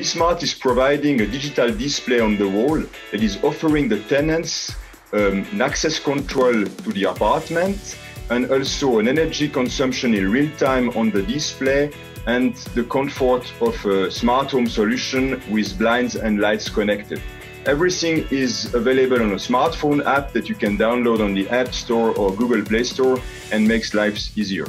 eSmart is providing a digital display on the wall that is offering the tenants um, an access control to the apartment and also an energy consumption in real time on the display and the comfort of a smart home solution with blinds and lights connected. Everything is available on a smartphone app that you can download on the App Store or Google Play Store and makes lives easier.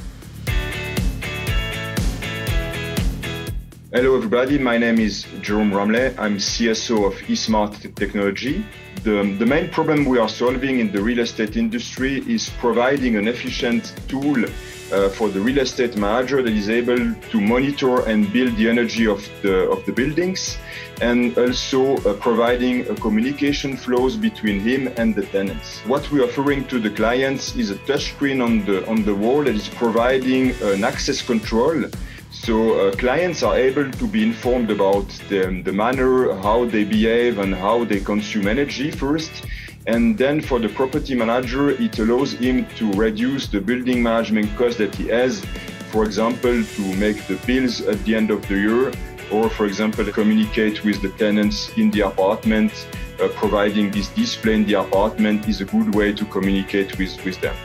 Hello, everybody. My name is Jerome Ramelet. I'm CSO of eSmart Technology. The, the main problem we are solving in the real estate industry is providing an efficient tool uh, for the real estate manager that is able to monitor and build the energy of the, of the buildings and also uh, providing a communication flows between him and the tenants. What we're offering to the clients is a touchscreen on the, on the wall that is providing an access control so uh, clients are able to be informed about the, the manner, how they behave and how they consume energy first. And then for the property manager, it allows him to reduce the building management cost that he has, for example, to make the bills at the end of the year, or for example, communicate with the tenants in the apartment. Uh, providing this display in the apartment is a good way to communicate with, with them.